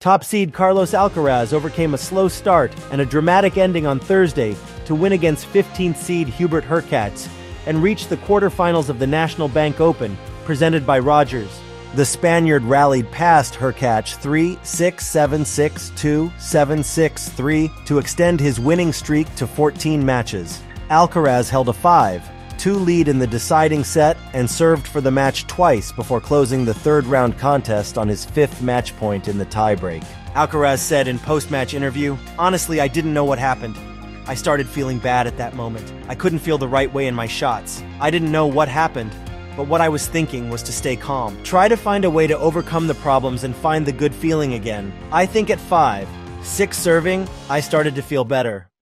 Top seed Carlos Alcaraz overcame a slow start and a dramatic ending on Thursday to win against 15th seed Hubert Hurkacz and reach the quarterfinals of the National Bank Open, presented by Rogers. The Spaniard rallied past Hurkacz 3 6 7 6 2 7 6 3 to extend his winning streak to 14 matches. Alcaraz held a 5 2 lead in the deciding set and served for the match twice before closing the third round contest on his fifth match point in the tiebreak. Alcaraz said in post match interview, Honestly, I didn't know what happened. I started feeling bad at that moment. I couldn't feel the right way in my shots. I didn't know what happened, but what I was thinking was to stay calm. Try to find a way to overcome the problems and find the good feeling again. I think at 5, 6 serving, I started to feel better.